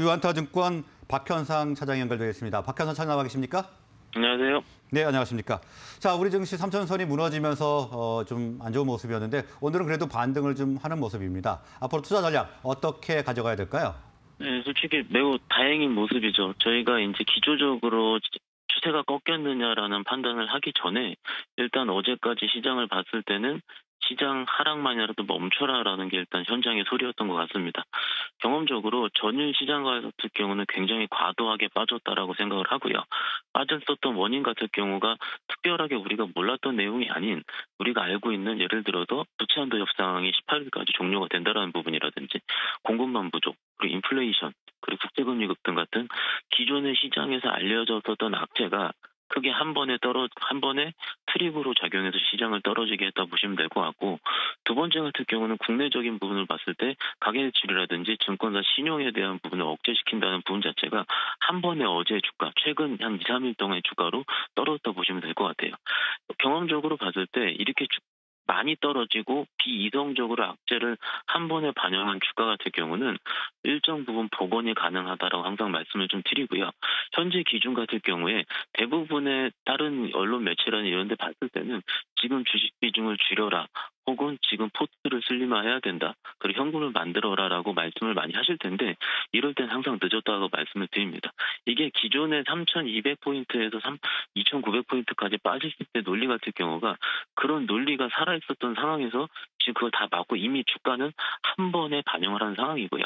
유한타증권 박현상 차장 연결되어 있습니다. 박현상 차장 나와 계십니까? 안녕하세요. 네, 안녕하십니까. 자, 우리 증시 3천선이 무너지면서 어, 좀 안 좋은 모습이었는데 오늘은 그래도 반등을 좀 하는 모습입니다. 앞으로 투자 전략 어떻게 가져가야 될까요? 네, 솔직히 매우 다행인 모습이죠. 저희가 이제 기조적으로 추세가 꺾였느냐라는 판단을 하기 전에 일단 어제까지 시장을 봤을 때는 시장 하락만이라도 멈춰라라는 게 일단 현장의 소리였던 것 같습니다. 경험적으로 전일 시장 같은 경우는 굉장히 과도하게 빠졌다라고 생각을 하고요. 빠졌었던 원인 같은 경우가 특별하게 우리가 몰랐던 내용이 아닌 우리가 알고 있는 예를 들어서 부채 한도 협상이 18일까지 종료가 된다라는 부분이라든지 공급망 부족 그리고 인플레이션 그리고 국제금리 급 등 같은 기존의 시장에서 알려졌었던 악재가 크게 한 번에 떨어 한 번에 트립으로 작용해서 시장을 떨어지게 했다 보시면 될 것 같고 두 번째 같은 경우는 국내적인 부분을 봤을 때 가계 대출이라든지 증권사 신용에 대한 부분을 억제시킨다는 부분 자체가 한 번에 어제 주가 최근 한 2, 3일 동안의 주가로 떨어졌다 보시면 될 것 같아요. 경험적으로 봤을 때 이렇게 주, 많이 떨어지고 비이성적으로 악재를 한 번에 반영한 주가 같은 경우는 일정 부분 복원이 가능하다라고 항상 말씀을 좀 드리고요. 현재 기준 같은 경우에 대부분의 다른 언론 매체라는 이런 데 봤을 때는 지금 주식 비중을 줄여라 혹은 지금 포트를 슬림화해야 된다. 그리고 현금을 만들어라라고 말씀을 많이 하실 텐데 이럴 땐 항상 늦었다고 말씀을 드립니다. 이게 기존의 3,200포인트에서 2,900포인트까지 빠졌을 때 논리 같은 경우가 그런 논리가 살아있었던 상황에서 지금 그걸 다 맞고 이미 주가는 한 번에 반영을 하는 상황이고요.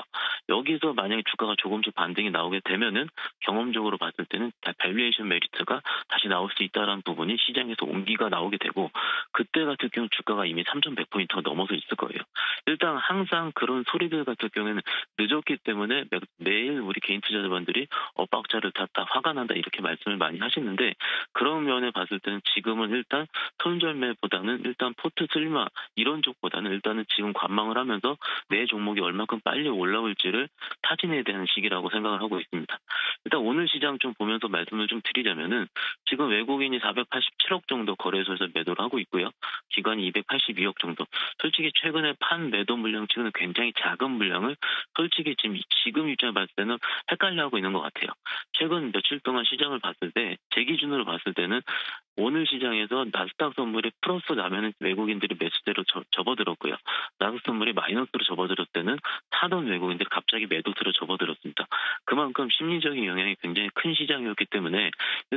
여기서 만약에 주가가 조금씩 반등이 나오게 되면은 경험적으로 봤을 때는 valuation 메리트가 다시 나올 수 있다라는 부분이 시장에서 온기가 나오게 되고 그때 같은 경우 주가가 이미 3,100포인트가 넘어서 있을 거예요. 일단 항상 그런 소리들 같은 경우에는 늦었기 때문에 매일 우리 개인 투자자분들이 엇박자를 탔다 화가 난다 이렇게 말씀을 많이 하시는데 그런 면에 봤을 때는 지금은 일단 손절매보다는 일단 포트 슬림화 이런 쪽 보다는 일단은 지금 관망을 하면서 내 종목이 얼마큼 빨리 올라올지를 타진해야 되는 시기라고 생각을 하고 있습니다. 일단 오늘 시장 좀 보면서 말씀을 좀 드리자면은 지금 외국인이 487억 정도 거래소에서 매도를 하고 있고요. 기관이 282억 정도. 솔직히 최근에 판 매도 물량 치고는 굉장히 작은 물량을 솔직히 지금 지금 입장에 봤을 때는 헷갈려하고 있는 것 같아요. 최근 며칠 동안 시장을 봤을 때 제 기준으로 봤을 때는 오늘 시장에서 나스닥 선물이 플러스 나면 외국인들이 매수대로 저, 접어들었고요. 나스닥 선물이 마이너스로 접어들었을 때는 사던 외국인들이 갑자기 매도세로 접어들었습니다. 그만큼 심리적인 영향이 굉장히 큰 시장이었기 때문에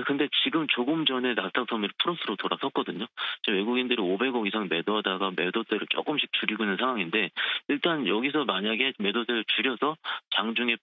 근데 지금 조금 전에 나스닥 선물이 플러스로 돌아섰거든요. 외국인들이 500억 이상 매도하다가 매도세를 조금씩 줄이고 있는 상황인데 일단 여기서 만약에 매도세를 줄여서 장중에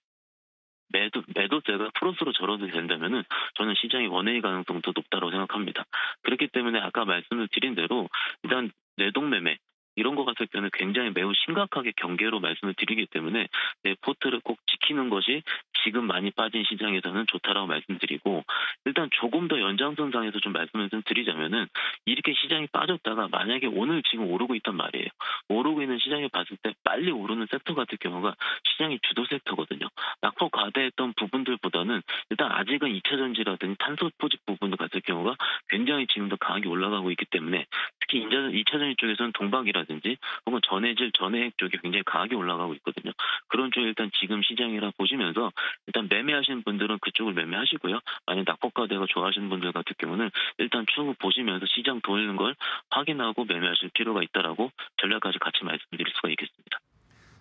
매도, 매도세가 플러스로 절어도 된다면은 저는 시장의 원웨이 가능성도 높다고 생각합니다. 그렇기 때문에 아까 말씀을 드린 대로 일단 내동매매 이런 것 같을 때는 굉장히 매우 심각하게 경계로 말씀을 드리기 때문에 내 포트를 꼭 지키는 것이 지금 많이 빠진 시장에서는 좋다라고 말씀드리고 일단 조금 더 연장선상에서 좀 말씀을 좀 드리자면은 이렇게 시장이 빠졌다가 만약에 오늘 지금 오르고 있단 말이에요. 오르고 있는 시장에 봤을 때 빨리 오르는 섹터 같은 경우가 시장이 주도 섹터거든요. 낙폭 과대했던 부분들보다는 일단 아직은 2차 전지라든지 탄소 포집 부분 같은 경우가 굉장히 지금도 강하게 올라가고 있기 때문에 특히 2차 전지 쪽에서는 동박이라든지 혹은 전해질 전해핵 쪽이 굉장히 강하게 올라가고 있거든요. 그런 쪽 일단 지금 시장이라 보시면서 일단 매매하시는 분들은 그쪽을 매매하시고요. 만약 낙폭과대가 좋아하시는 분들 같은 경우는 일단 쭉 보시면서 시장 돌리는 걸 확인하고 매매하실 필요가 있다라고 전략까지 같이 말씀드릴 수가 있겠습니다.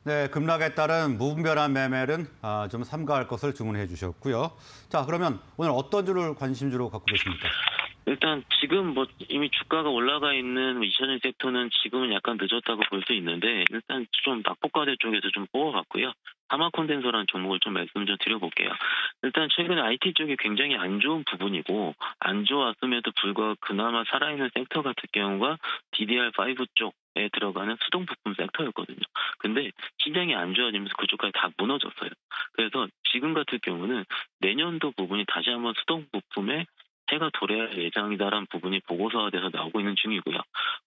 네, 급락에 따른 무분별한 매매는 아, 좀 삼가할 것을 주문해 주셨고요. 자, 그러면 오늘 어떤 주를 관심주로 갖고 계십니까? 일단 지금 뭐 이미 주가가 올라가 있는 2차전 섹터는 지금은 약간 늦었다고 볼 수 있는데 일단 좀 낙폭과대 쪽에서 좀 뽑아봤고요. 하마 콘덴서라는 종목을 좀 말씀 좀 드려볼게요. 일단 최근에 IT 쪽이 굉장히 안 좋은 부분이고 안 좋았음에도 불구하고 그나마 살아있는 섹터 같은 경우가 DDR5 쪽 에 들어가는 수동 부품 섹터였거든요. 근데 시장이 안 좋아지면서 그쪽까지 다 무너졌어요. 그래서 지금 같은 경우는 내년도 부분이 다시 한번 수동 부품 에 해가 도래할 예정이다라는 부분이 보고서화돼서 나오고 있는 중이고요.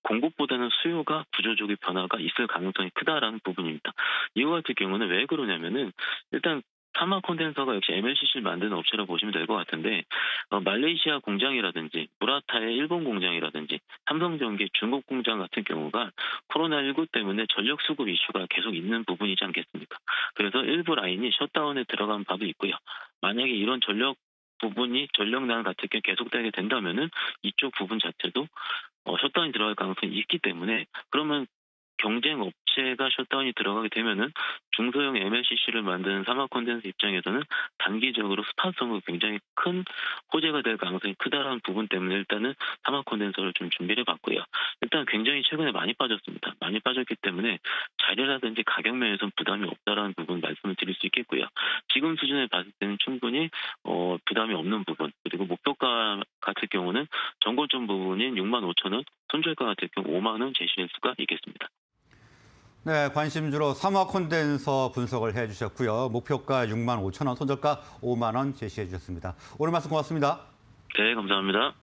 공급보다는 수요가 구조적인 변화가 있을 가능성이 크다라는 부분입니다. 이와 같은 경우는 왜 그러냐면은 일단 사마 콘덴서가 역시 MLCC를 만드는 업체로 보시면 될 것 같은데 어, 말레이시아 공장이라든지 무라타의 일본 공장이라든지 삼성전기 중국 공장 같은 경우가 코로나19 때문에 전력 수급 이슈가 계속 있는 부분이지 않겠습니까? 그래서 일부 라인이 셧다운에 들어간 바도 있고요. 만약에 이런 전력 부분이 전력난 같은 게 계속되게 된다면은 이쪽 부분 자체도 어, 셧다운이 들어갈 가능성이 있기 때문에 그러면 경쟁 업체가 셧다운이 들어가게 되면은 중소형 MLCC를 만드는 삼화 콘덴서 입장에서는 단기적으로 스팟성이 굉장히 큰 호재가 될 가능성이 크다라는 부분 때문에 일단은 사마 콘덴서를 좀 준비를 해봤고요. 일단 굉장히 최근에 많이 빠졌습니다. 많이 빠졌기 때문에 자료라든지 가격 면에서는 부담이 없다라는 부분 말씀을 드릴 수 있겠고요. 지금 수준에 봤을 때는 충분히 어, 부담이 없는 부분 그리고 목표가 같은 경우는 정고점 부분인 6만 5천 원, 손절가 같은 경우 5만 원 제시할 수가 있겠습니다. 네, 관심주로 삼화 콘덴서 분석을 해주셨고요. 목표가 6만 5천 원, 손절가 5만 원 제시해 주셨습니다. 오늘 말씀 고맙습니다. 네, 감사합니다.